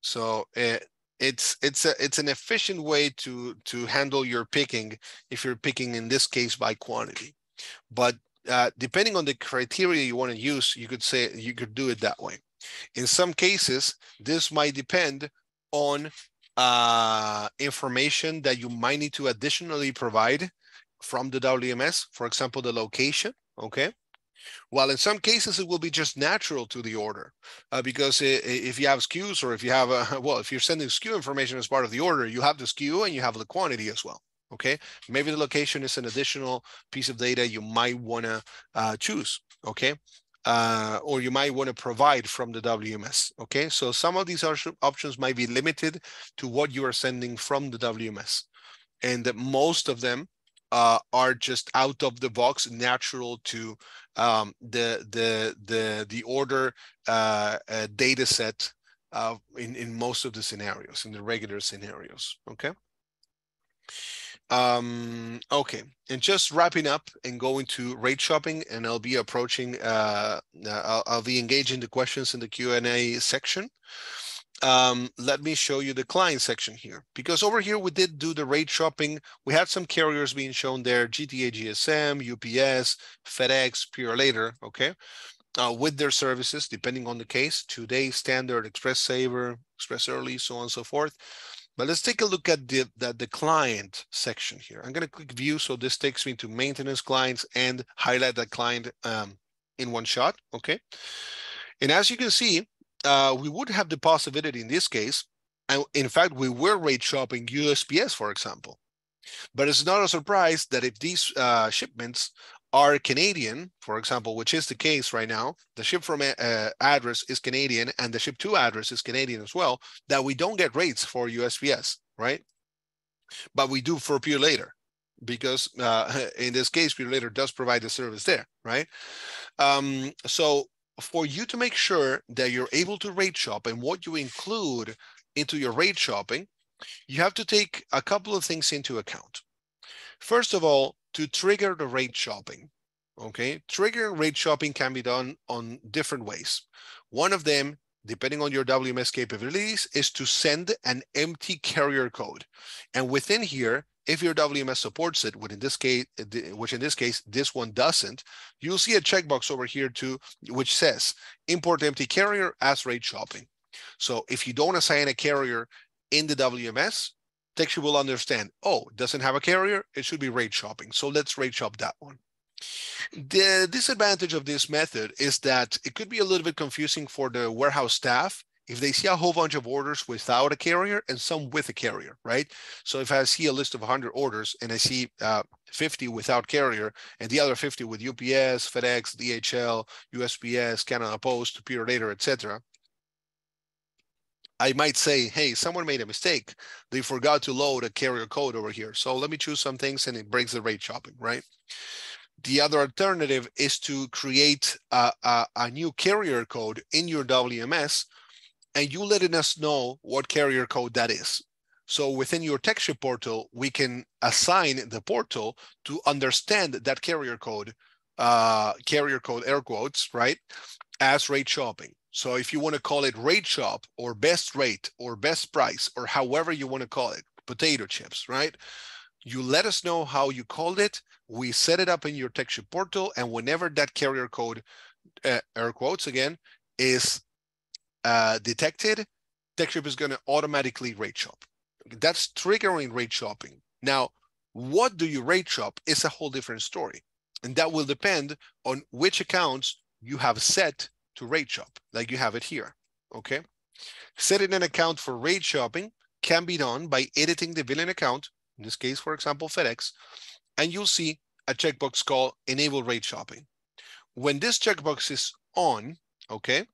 So it, it's it's a it's an efficient way to to handle your picking if you're picking in this case by quantity but uh, depending on the criteria you want to use you could say you could do it that way in some cases this might depend on uh, information that you might need to additionally provide from the WMS for example the location okay While in some cases, it will be just natural to the order uh, because if you have SKUs or if you have a, (laughs) well, if you're sending SKU information as part of the order, you have the SKU and you have the quantity as well. Okay. Maybe the location is an additional piece of data you might want to uh, choose. Okay. Uh, or you might want to provide from the WMS. Okay. So some of these options might be limited to what you are sending from the WMS. And that most of them uh, are just out of the box, natural to um, the the the the order uh, uh, data set in in most of the scenarios, in the regular scenarios. Okay. Um, okay, and just wrapping up and going to rate shopping, and I'll be approaching. Uh, I'll, I'll be engaging the questions in the Q and A section um, let me show you the client section here. Because over here, we did do the rate shopping. We had some carriers being shown there, GTA GSM, UPS, FedEx, Purolator, okay? Uh, with their services, depending on the case, today, standard, express saver, express early, so on and so forth. But let's take a look at the, the, the client section here. I'm gonna click view, so this takes me to maintenance clients and highlight that client um, in one shot, okay? And as you can see, uh, we would have the possibility in this case, and in fact, we were rate shopping USPS, for example. But it's not a surprise that if these uh, shipments are Canadian, for example, which is the case right now, the ship from uh, address is Canadian and the ship to address is Canadian as well, that we don't get rates for USPS, right? But we do for Purolator because uh, (laughs) in this case, Purolator does provide the service there, right? Um, so for you to make sure that you're able to rate shop and what you include into your rate shopping, you have to take a couple of things into account. First of all, to trigger the rate shopping, okay? Triggering rate shopping can be done on different ways. One of them, depending on your WMS capabilities, is to send an empty carrier code. And within here, if your WMS supports it, which in this case, which in this case, this one doesn't, you'll see a checkbox over here too, which says import empty carrier as rate shopping. So if you don't assign a carrier in the WMS, TechShip will understand, oh, it doesn't have a carrier, it should be rate shopping. So let's rate shop that one. The disadvantage of this method is that it could be a little bit confusing for the warehouse staff if they see a whole bunch of orders without a carrier and some with a carrier, right? So if I see a list of 100 orders and I see uh, 50 without carrier and the other 50 with UPS, FedEx, DHL, USPS, Canada Post, Purolator, etc., I might say, hey, someone made a mistake. They forgot to load a carrier code over here. So let me choose some things and it breaks the rate shopping, right? The other alternative is to create a, a, a new carrier code in your WMS and you letting us know what carrier code that is. So within your TechShip portal, we can assign the portal to understand that carrier code, uh, carrier code air quotes, right, as rate shopping. So if you want to call it rate shop or best rate or best price or however you want to call it, potato chips, right? You let us know how you called it. We set it up in your TechShip portal, and whenever that carrier code, uh, air quotes again, is uh, detected, TechShip is going to automatically rate shop. That's triggering rate shopping. Now, what do you rate shop is a whole different story. And that will depend on which accounts you have set to rate shop, like you have it here, okay? Setting an account for rate shopping can be done by editing the billing account, in this case, for example, FedEx, and you'll see a checkbox called Enable Rate Shopping. When this checkbox is on, okay,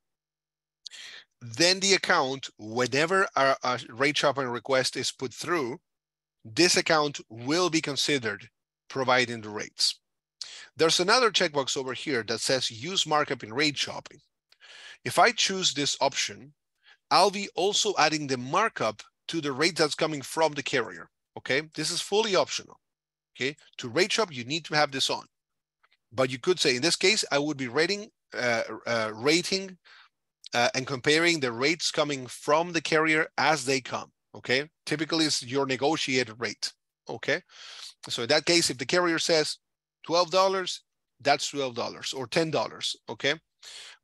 then the account, whenever a, a rate shopping request is put through, this account will be considered providing the rates. There's another checkbox over here that says use markup in rate shopping. If I choose this option, I'll be also adding the markup to the rate that's coming from the carrier. Okay, this is fully optional. Okay, to rate shop, you need to have this on. But you could say, in this case, I would be rating, uh, uh, rating uh, and comparing the rates coming from the carrier as they come. Okay, typically it's your negotiated rate. Okay, so in that case, if the carrier says twelve dollars, that's twelve dollars or ten dollars. Okay,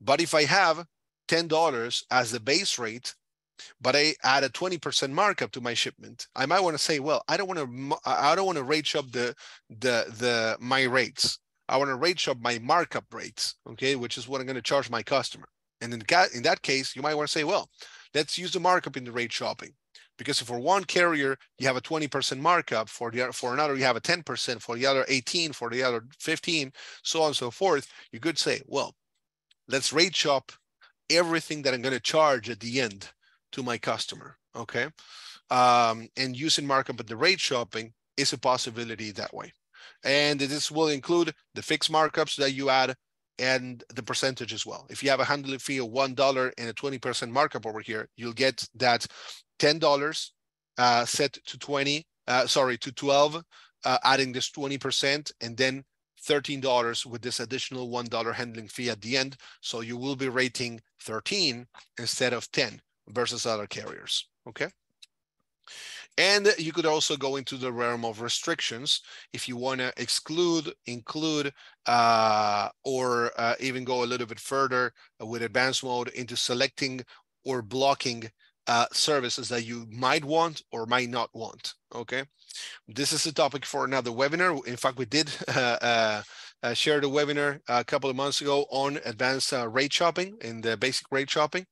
but if I have ten dollars as the base rate, but I add a 20% markup to my shipment, I might want to say, well, I don't want to I don't want to rate shop the the the my rates. I want to rate shop my markup rates, okay, which is what I'm going to charge my customer. And in, in that case, you might want to say, well, let's use the markup in the rate shopping. Because for one carrier, you have a 20% markup, for the for another, you have a 10%, for the other 18, for the other 15, so on and so forth. You could say, well, let's rate shop everything that I'm going to charge at the end to my customer. Okay. Um, and using markup at the rate shopping is a possibility that way. And this will include the fixed markups that you add and the percentage as well. If you have a handling fee of $1 and a 20% markup over here, you'll get that $10 uh, set to 20, uh, sorry, to 12, uh, adding this 20%, and then $13 with this additional $1 handling fee at the end. So you will be rating 13 instead of 10 versus other carriers, okay? And you could also go into the realm of restrictions if you want to exclude, include, uh, or uh, even go a little bit further with advanced mode into selecting or blocking uh, services that you might want or might not want. Okay, this is a topic for another webinar. In fact, we did (laughs) uh, uh, uh, share the webinar a couple of months ago on advanced rate shopping in the basic rate shopping.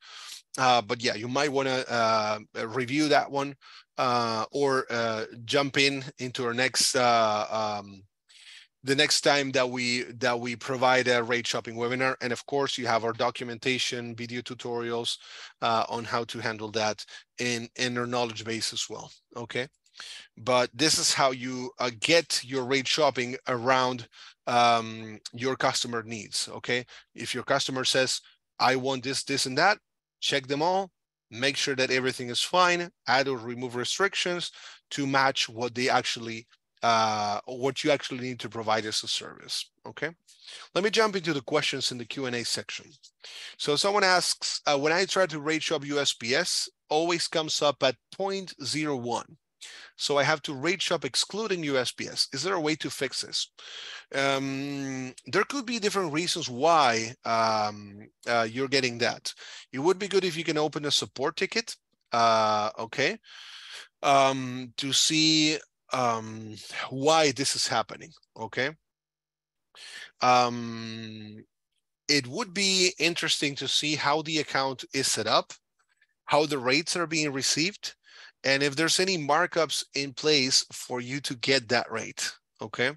but yeah, you might want to review that one uh, or uh, jump in into our next uh, um, the next time that we that we provide a rate shopping webinar and of course you have our documentation video tutorials uh, on how to handle that in in our knowledge base as well okay? But this is how you uh, get your rate shopping around um, your customer needs okay? If your customer says i want this this and that check them all make sure that everything is fine, add or remove restrictions to match what they actually, uh, what you actually need to provide as a service, okay? Let me jump into the questions in the Q&A section. So someone asks, uh, when I try to rate shop USPS, always comes up at 0.01. So I have to rate shop excluding USPS. Is there a way to fix this? Um, there could be different reasons why um, uh, you're getting that. It would be good if you can open a support ticket, uh, okay, um, to see um, why this is happening, okay? Um, it would be interesting to see how the account is set up, how the rates are being received, and if there's any markups in place for you to get that rate, okay?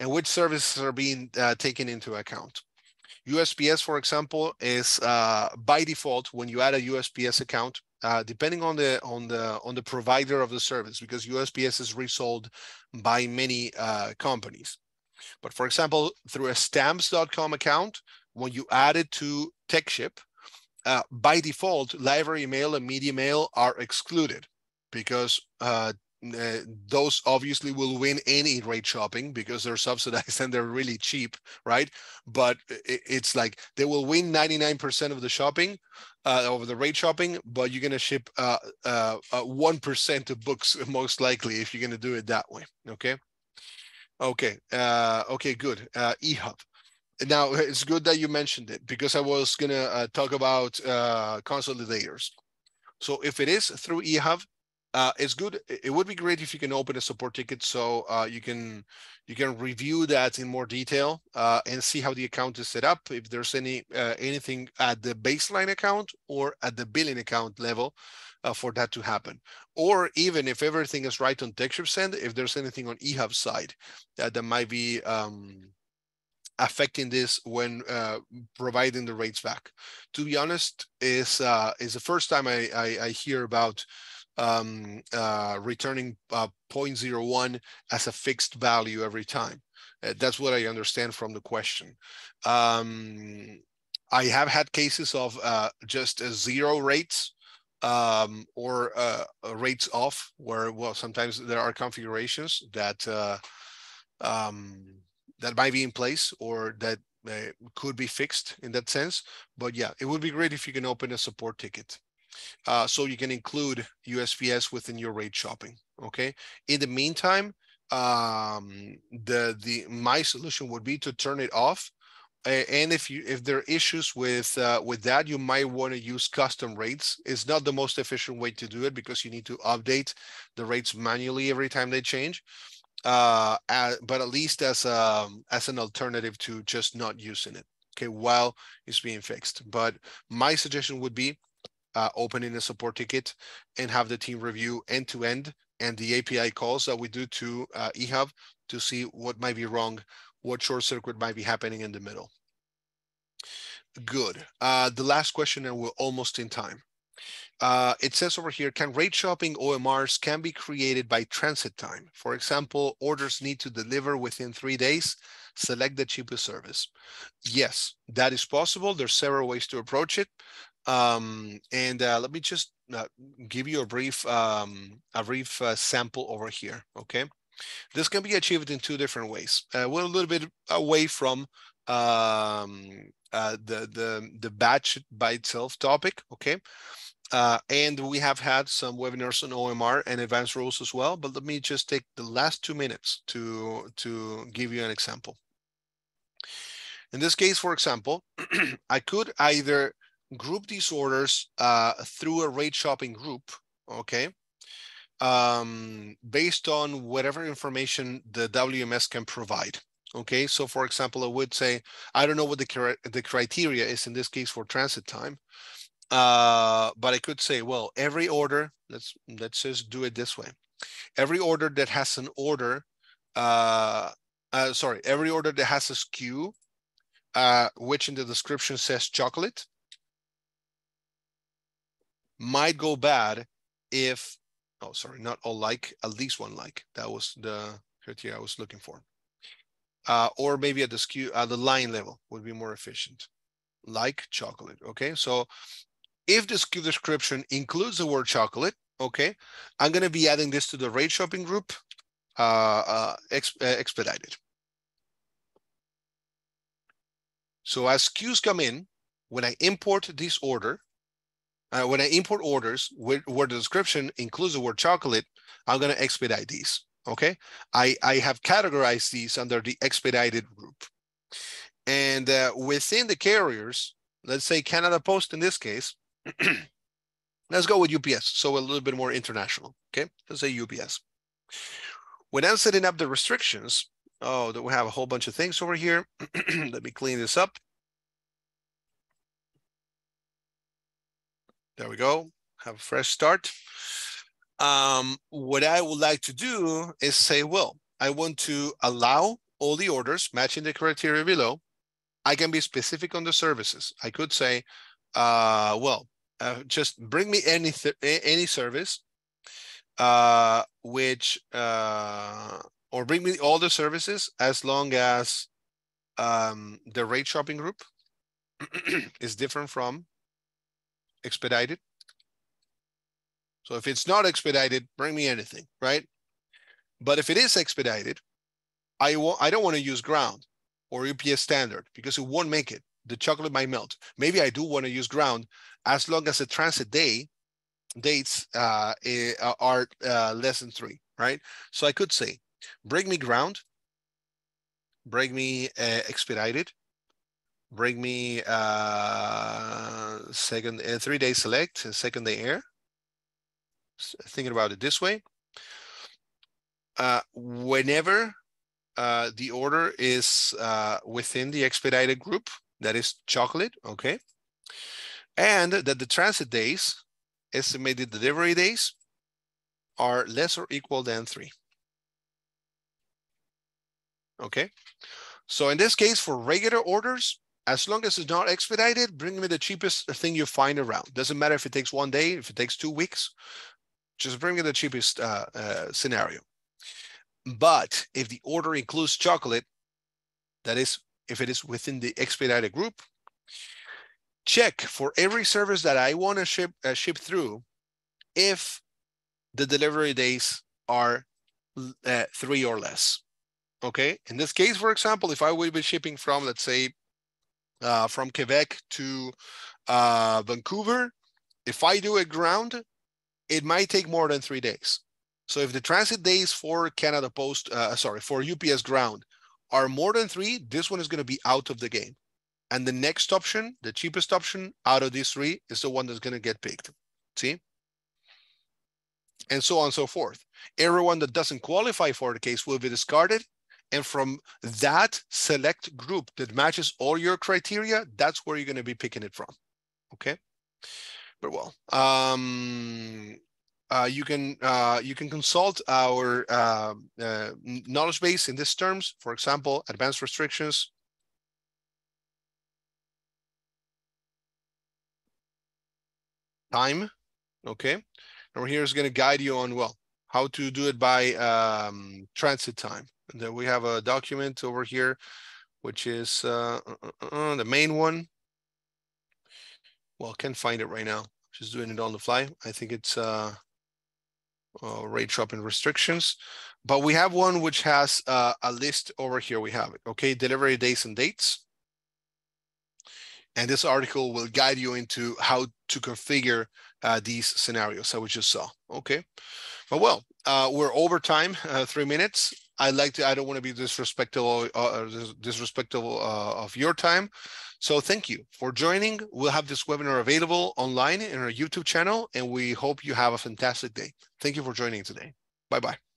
And which services are being uh, taken into account. USPS, for example, is uh, by default when you add a USPS account, uh, depending on the on the on the provider of the service, because USPS is resold by many uh, companies. But for example, through a stamps.com account, when you add it to TechShip, uh, by default, library mail and media mail are excluded because uh, uh, those obviously will win any rate shopping because they're (laughs) subsidized and they're really cheap, right? But it, it's like they will win 99% of the shopping, uh, of the rate shopping, but you're going to ship uh, uh, 1% of books (laughs) most likely if you're going to do it that way, okay? Okay, uh, okay, good. Uh, eHub. Now, it's good that you mentioned it because I was going to uh, talk about uh, consolidators. So if it is through eHub, uh, it's good. It would be great if you can open a support ticket so uh, you can you can review that in more detail uh, and see how the account is set up. If there's any uh, anything at the baseline account or at the billing account level uh, for that to happen, or even if everything is right on TechShip send, if there's anything on eHub side that, that might be um, affecting this when uh, providing the rates back. To be honest, is uh, is the first time I, I, I hear about um, uh, returning uh, 0.01 as a fixed value every time. Uh, that's what I understand from the question. Um, I have had cases of uh, just zero rates um, or uh, rates off, where well sometimes there are configurations that uh, um, that might be in place or that could be fixed in that sense. But yeah, it would be great if you can open a support ticket uh, so you can include USPS within your rate shopping. Okay. In the meantime, um, the the my solution would be to turn it off. And if you if there are issues with uh, with that, you might want to use custom rates. It's not the most efficient way to do it because you need to update the rates manually every time they change. uh, but at least as a, as an alternative to just not using it. Okay, while it's being fixed. But my suggestion would be uh, opening a support ticket and have the team review end to end and the API calls that we do to uh, eHub to see what might be wrong, what short circuit might be happening in the middle. Good. Uh, the last question, and we're almost in time. Uh, it says over here, can rate shopping OMRs can be created by transit time? For example, orders need to deliver within three days, select the cheapest service. Yes, that is possible. There's several ways to approach it. Um, and uh, let me just uh, give you a brief, um, a brief uh, sample over here, okay? This can be achieved in two different ways. Uh, we're a little bit away from um, uh, the, the, the batch by itself topic, okay? Uh, and we have had some webinars on OMR and advanced rules as well, but let me just take the last two minutes to, to give you an example. In this case, for example, (clears throat) I could either group these orders uh, through a rate shopping group, okay, um, based on whatever information the WMS can provide. Okay, so for example, I would say, I don't know what the, the criteria is in this case for transit time, uh, but I could say, well, every order, let's let's just do it this way. Every order that has an order, uh, uh, sorry, every order that has a SKU, uh, which in the description says chocolate, might go bad if, oh, sorry, not all like, at least one like. That was the criteria I was looking for. Uh, or maybe at the SKU, at the line level would be more efficient. Like chocolate, okay? So if the SKU description includes the word chocolate, okay, I'm going to be adding this to the rate shopping group uh, uh, ex uh, expedited. So as SKUs come in, when I import this order, uh, when I import orders where, where the description includes the word chocolate, I'm going to expedite these. Okay, I, I have categorized these under the expedited group. And uh, within the carriers, let's say Canada Post in this case, (clears throat) Let's go with UPS. So a little bit more international. Okay, let's say UPS. When I'm setting up the restrictions, oh, we have a whole bunch of things over here. (clears throat) Let me clean this up. There we go. Have a fresh start. Um, what I would like to do is say, well, I want to allow all the orders matching the criteria below. I can be specific on the services. I could say, uh, well, uh, just bring me any any service, uh, which uh, or bring me all the services as long as um, the rate shopping group (clears throat) is different from expedited. So if it's not expedited, bring me anything, right? But if it is expedited, I want I don't want to use ground or UPS standard because it won't make it. The chocolate might melt. Maybe I do want to use ground as long as the transit day dates uh, eh, are uh, less than three, right? So I could say, bring me ground, bring me uh, expedited, bring me uh, second uh, three day select and second day air. Thinking about it this way, uh, whenever uh, the order is uh, within the expedited group, that is chocolate, okay? and that the transit days, estimated delivery days, are less or equal than three. Okay, so in this case, for regular orders, as long as it's not expedited, bring me the cheapest thing you find around. Doesn't matter if it takes one day, if it takes two weeks, just bring me the cheapest uh, uh, scenario. But if the order includes chocolate, that is, if it is within the expedited group, check for every service that I want to ship uh, ship through if the delivery days are uh, three or less. Okay. In this case, for example, if I would be shipping from, let's say, uh, from Quebec to uh, Vancouver, if I do it ground, it might take more than three days. So if the transit days for Canada Post, uh, sorry, for UPS ground are more than three, this one is going to be out of the game. And the next option, the cheapest option out of these three is the one that's going to get picked. See? and so on and so forth. Everyone that doesn't qualify for the case will be discarded. And from that select group that matches all your criteria, that's where you're going to be picking it from. Okay. Very well. Um, uh, you can uh, you can consult our uh, uh knowledge base in these terms. For example, advanced restrictions. Time. Okay. Over here is going to guide you on, well, how to do it by um, transit time. Then we have a document over here, which is uh, uh, uh, uh the main one. Well, can't find it right now. Just doing it on the fly. I think it's uh, uh, rate shopping restrictions. But we have one which has uh, a list over here. We have it. Okay, delivery days and dates. And this article will guide you into how to configure uh, these scenarios that we just saw. Okay, but well, uh, we're over time, uh, three minutes. I like to. I don't want to be disrespectful, uh, disrespectful uh, of your time. So thank you for joining. We'll have this webinar available online in our YouTube channel, and we hope you have a fantastic day. Thank you for joining today. Bye bye.